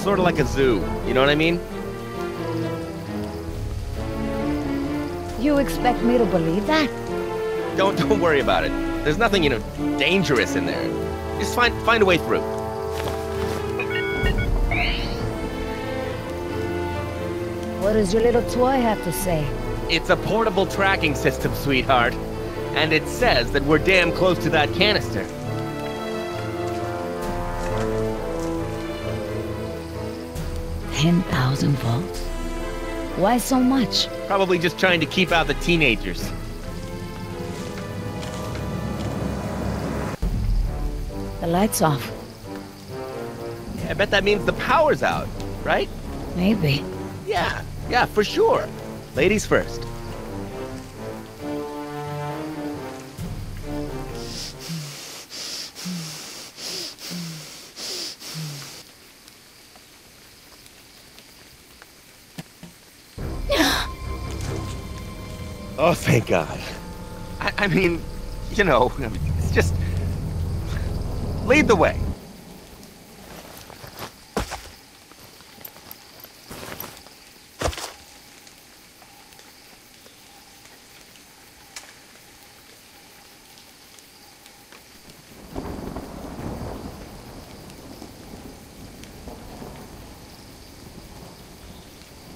of like a zoo. You know what I mean? You expect me to believe that? Don't don't worry about it. There's nothing, you know, dangerous in there. Just find find a way through. What does your little toy have to say? It's a portable tracking system, sweetheart. And it says that we're damn close to that canister. Ten thousand volts? Why so much? Probably just trying to keep out the teenagers. The light's off. Yeah, I bet that means the power's out, right? Maybe. Yeah, yeah, for sure. Ladies first. Oh, thank God. I, I mean, you know, it's just. Lead the way.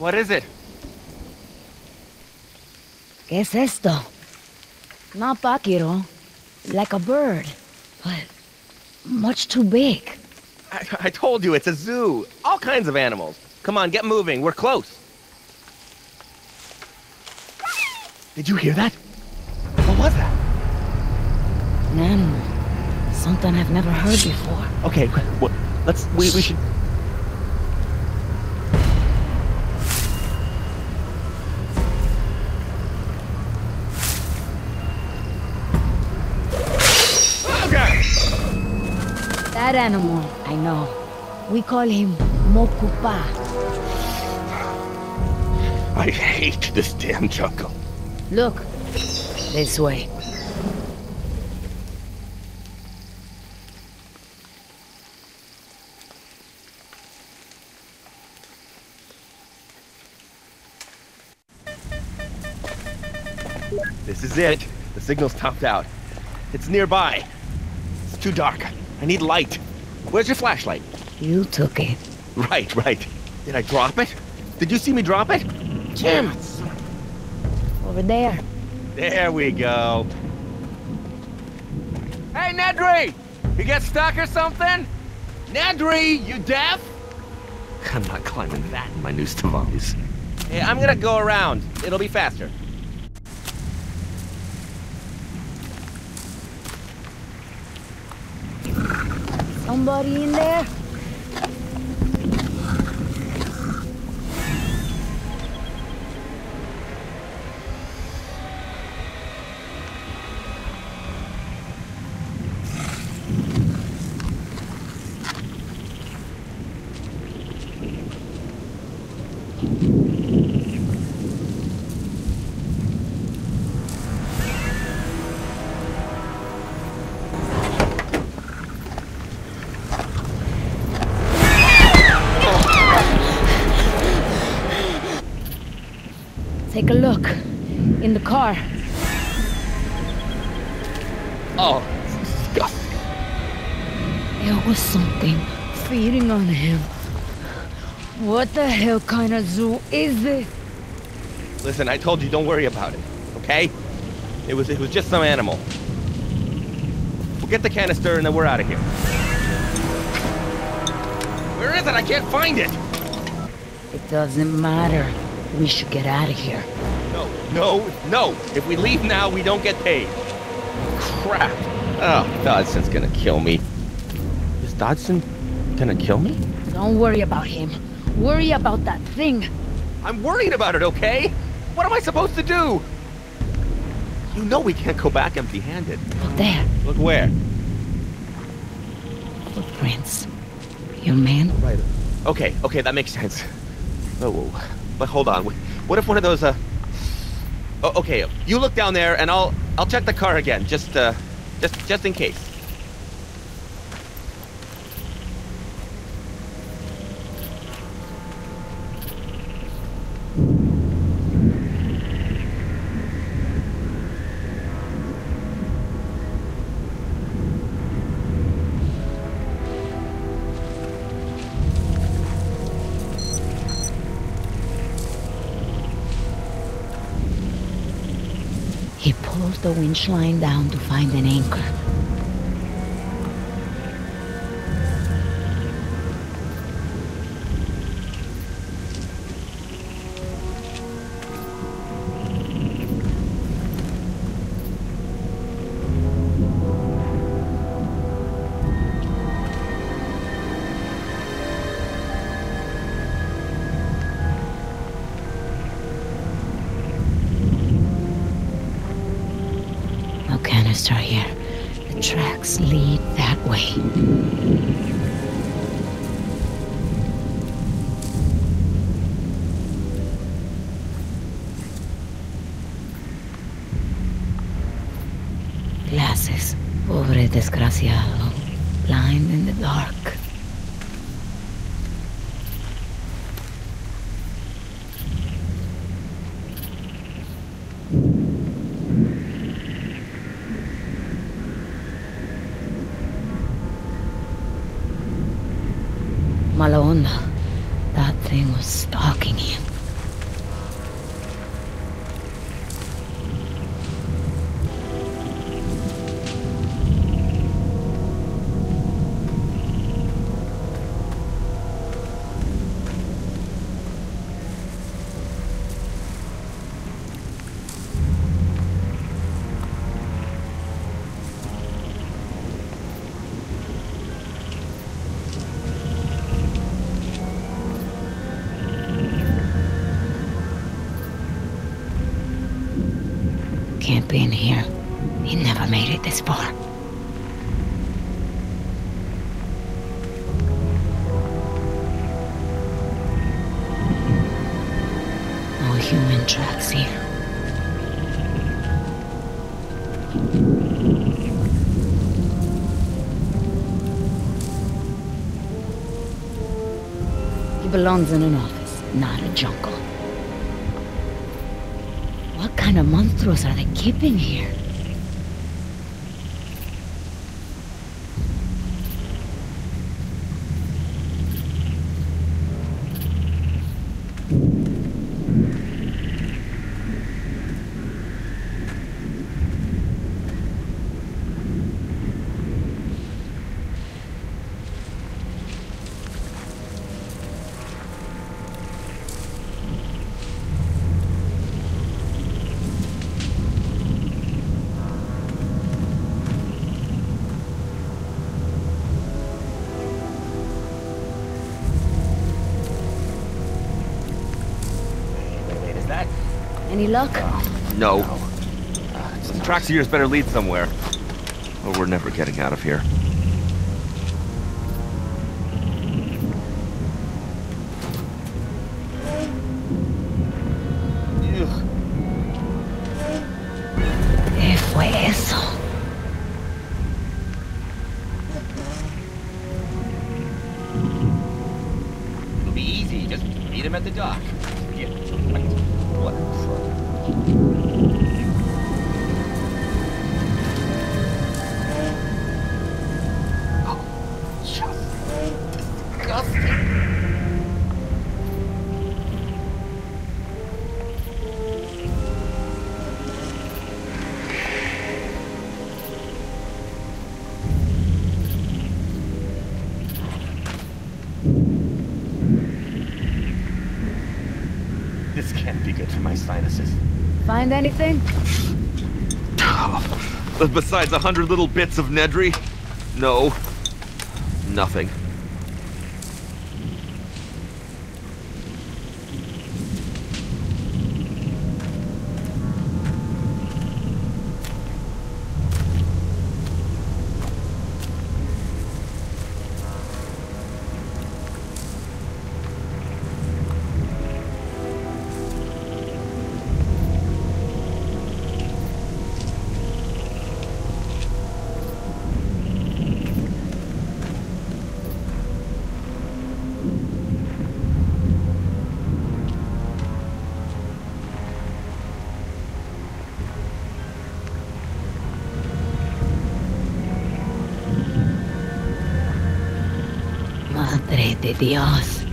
What is it? ¿Qué es esto? Not Bakiro. Like a bird. But much too big. I, I told you, it's a zoo. All kinds of animals. Come on, get moving. We're close. Did you hear that? What was that? An animal. Something I've never heard before. Okay, what, let's. We, we should. That animal, I know. We call him Mokupa. I hate this damn jungle. Look. This way. This is it. The signal's topped out. It's nearby. It's too dark. I need light. Where's your flashlight? You took it. Right, right. Did I drop it? Did you see me drop it? Jim! Over there. There we go. Hey, Nedry! You get stuck or something? Nedry, you deaf? I'm not climbing that in my new Stavalis. Hey, I'm gonna go around. It'll be faster. Somebody in there? Take a look. In the car. Oh, disgusting. There was something feeding on him. What the hell kind of zoo is this? Listen, I told you don't worry about it, okay? It was it was just some animal. We'll get the canister and then we're out of here. Where is it? I can't find it. It doesn't matter. We should get out of here. No, no, no. If we leave now, we don't get paid. Crap. Oh, Dodson's gonna kill me. Is Dodson gonna kill me? Don't worry about him. Worry about that thing. I'm worried about it, okay? What am I supposed to do? You know we can't go back empty-handed. Look there. Look where? Footprints. Your man? Right. Okay, okay, that makes sense. Oh, but hold on. What if one of those? Uh... Oh, okay, you look down there, and I'll I'll check the car again, just uh, just just in case. He pulls the winch line down to find an anchor. Canister here. The tracks lead that way. Glasses. Pobre desgraciado. Blind in the dark. Mala onda. That thing was stalking him. Can't be in here. He never made it this far. No human tracks here. He belongs in an office, not a jungle. What kind of monsters are they keeping here? Any luck? No. Uh, some tracks of yours better lead somewhere. Or we're never getting out of here. Ugh. ¿Qué fue eso? Disgusting. This can't be good for my sinuses. Find anything? Besides a hundred little bits of Nedry? No. Nothing. De Dios.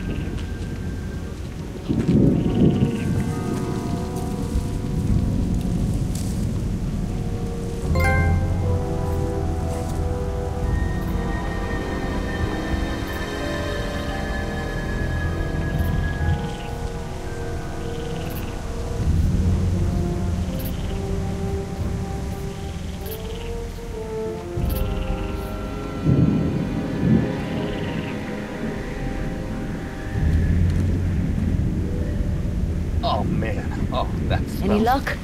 Oh, man. Oh, that's Any luck?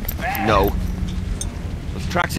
No. Those tracks